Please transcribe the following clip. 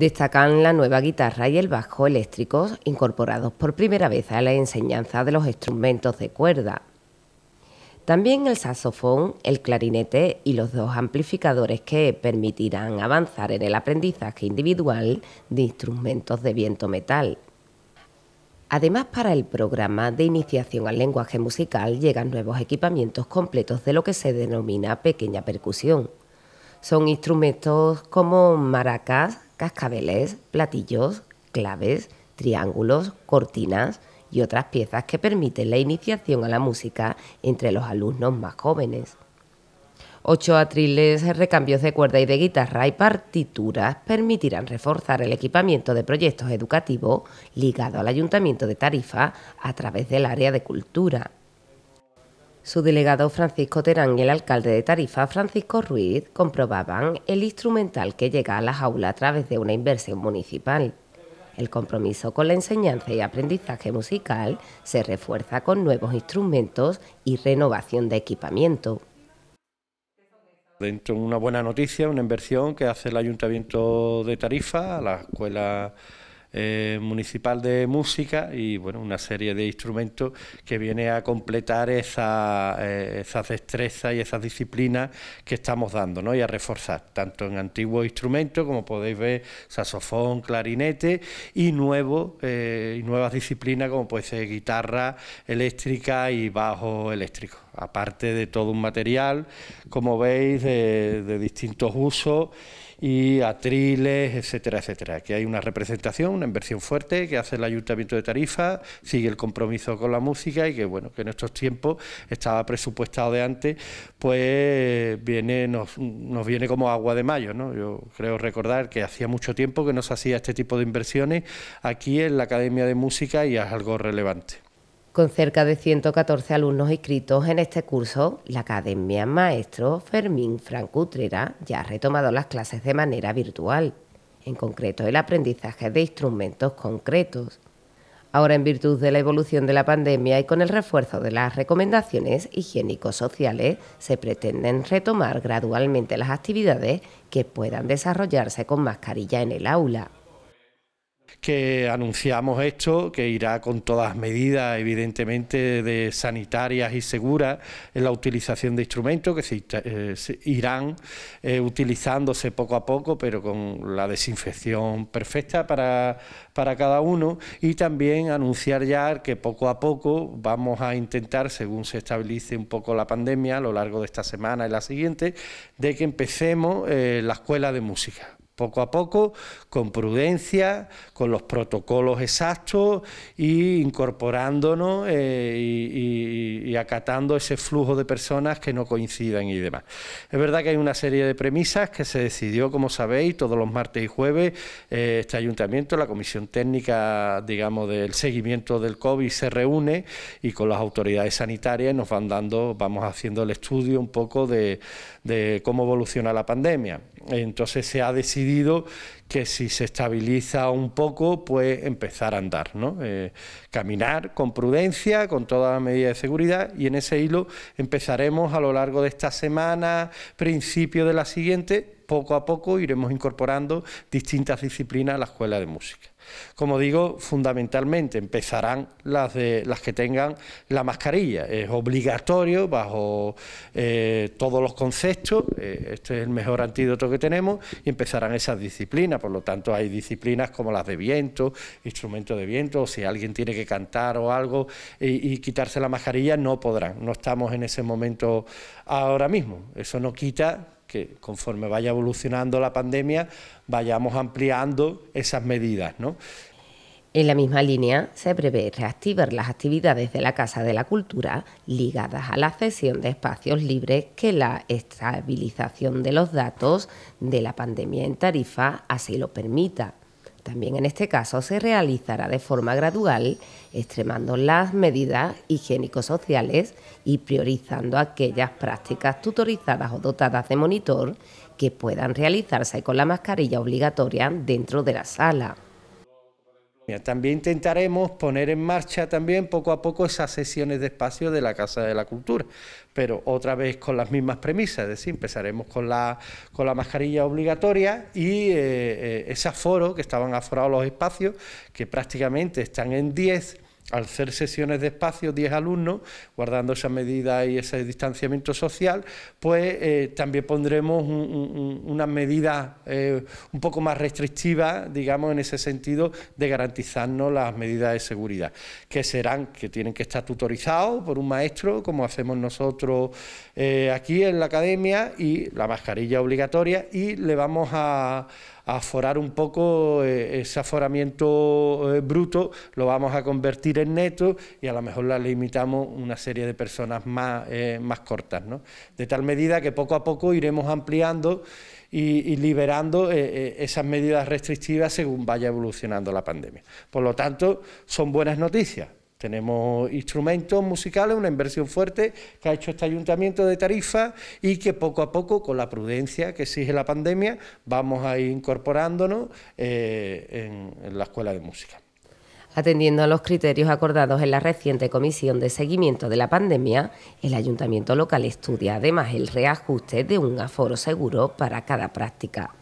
Destacan la nueva guitarra y el bajo eléctricos incorporados por primera vez a la enseñanza de los instrumentos de cuerda. También el saxofón, el clarinete y los dos amplificadores que permitirán avanzar en el aprendizaje individual de instrumentos de viento metal. Además, para el programa de iniciación al lenguaje musical llegan nuevos equipamientos completos de lo que se denomina pequeña percusión. Son instrumentos como maracas, cascabeles, platillos, claves, triángulos, cortinas y otras piezas que permiten la iniciación a la música entre los alumnos más jóvenes. Ocho atriles, recambios de cuerda y de guitarra y partituras permitirán reforzar el equipamiento de proyectos educativos ligado al Ayuntamiento de Tarifa a través del área de cultura. Su delegado Francisco Terán y el alcalde de Tarifa, Francisco Ruiz, comprobaban el instrumental que llega a las aulas a través de una inversión municipal. El compromiso con la enseñanza y aprendizaje musical se refuerza con nuevos instrumentos y renovación de equipamiento. Dentro de una buena noticia, una inversión que hace el Ayuntamiento de Tarifa a la Escuela eh, municipal de música y bueno, una serie de instrumentos que viene a completar esa, eh, esas destrezas y esas disciplinas que estamos dando ¿no? y a reforzar, tanto en antiguos instrumentos, como podéis ver, saxofón, clarinete, y, eh, y nuevas disciplinas como puede ser guitarra eléctrica y bajo eléctrico, aparte de todo un material, como veis, de, distintos usos y atriles, etcétera, etcétera. Aquí hay una representación, una inversión fuerte que hace el Ayuntamiento de Tarifa, sigue el compromiso con la música y que bueno, que en estos tiempos estaba presupuestado de antes, pues viene, nos, nos viene como agua de mayo, ¿no? Yo creo recordar que hacía mucho tiempo que no se hacía este tipo de inversiones aquí en la Academia de Música y es algo relevante. Con cerca de 114 alumnos inscritos en este curso, la Academia Maestro Fermín Franco Utrera ya ha retomado las clases de manera virtual, en concreto el aprendizaje de instrumentos concretos. Ahora, en virtud de la evolución de la pandemia y con el refuerzo de las recomendaciones higiénico-sociales, se pretenden retomar gradualmente las actividades que puedan desarrollarse con mascarilla en el aula que anunciamos esto, que irá con todas medidas, evidentemente, de sanitarias y seguras en la utilización de instrumentos, que se, eh, irán eh, utilizándose poco a poco, pero con la desinfección perfecta para, para cada uno, y también anunciar ya que poco a poco vamos a intentar, según se estabilice un poco la pandemia a lo largo de esta semana y la siguiente, de que empecemos eh, la escuela de música poco a poco, con prudencia, con los protocolos exactos y incorporándonos eh, y, acatando ese flujo de personas que no coincidan y demás. Es verdad que hay una serie de premisas que se decidió, como sabéis, todos los martes y jueves, eh, este ayuntamiento, la comisión técnica, digamos, del seguimiento del COVID se reúne y con las autoridades sanitarias nos van dando, vamos haciendo el estudio un poco de cómo evoluciona la pandemia. Entonces se ha decidido que si se estabiliza un poco, pues empezar a andar, ¿no? Eh, caminar con prudencia, con todas las medidas de seguridad y en ese hilo empezaremos a lo largo de esta semana, principio de la siguiente, poco a poco iremos incorporando distintas disciplinas a la escuela de música. Como digo, fundamentalmente empezarán las, de, las que tengan la mascarilla. Es obligatorio bajo eh, todos los conceptos. Eh, este es el mejor antídoto que tenemos y empezarán esas disciplinas. Por lo tanto, hay disciplinas como las de viento, instrumentos de viento, o si alguien tiene que cantar o algo y, y quitarse la mascarilla, no podrán. No estamos en ese momento ahora mismo. Eso no quita que conforme vaya evolucionando la pandemia vayamos ampliando esas medidas. En la misma línea, se prevé reactivar las actividades de la Casa de la Cultura ligadas a la cesión de espacios libres que la estabilización de los datos de la pandemia en Tarifa así lo permita. También en este caso se realizará de forma gradual, extremando las medidas higiénico-sociales y priorizando aquellas prácticas tutorizadas o dotadas de monitor que puedan realizarse con la mascarilla obligatoria dentro de la sala. También intentaremos poner en marcha también poco a poco esas sesiones de espacio de la Casa de la Cultura, pero otra vez con las mismas premisas, es decir, empezaremos con la, con la mascarilla obligatoria y eh, eh, ese aforo, que estaban aforados los espacios, que prácticamente están en 10, al hacer sesiones de espacio, 10 alumnos, guardando esa medida y ese distanciamiento social, pues eh, también pondremos unas medidas eh, un poco más restrictivas, digamos, en ese sentido de garantizarnos las medidas de seguridad, que serán, que tienen que estar tutorizados por un maestro, como hacemos nosotros eh, aquí en la academia, y la mascarilla obligatoria, y le vamos a aforar un poco ese aforamiento bruto, lo vamos a convertir en neto y a lo mejor la limitamos una serie de personas más, eh, más cortas. ¿no? De tal medida que poco a poco iremos ampliando y, liberando esas medidas restrictivas según vaya evolucionando la pandemia. Por lo tanto, son buenas noticias. Tenemos instrumentos musicales, una inversión fuerte que ha hecho este ayuntamiento de Tarifa y que poco a poco, con la prudencia que exige la pandemia, vamos a ir incorporándonos eh, en, la Escuela de Música. Atendiendo a los criterios acordados en la reciente comisión de seguimiento de la pandemia, el ayuntamiento local estudia además el reajuste de un aforo seguro para cada práctica.